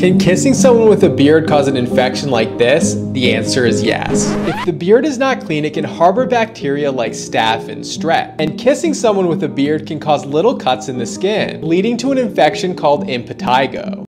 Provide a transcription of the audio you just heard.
Can kissing someone with a beard cause an infection like this? The answer is yes. If the beard is not clean, it can harbor bacteria like staph and strep. And kissing someone with a beard can cause little cuts in the skin, leading to an infection called impetigo.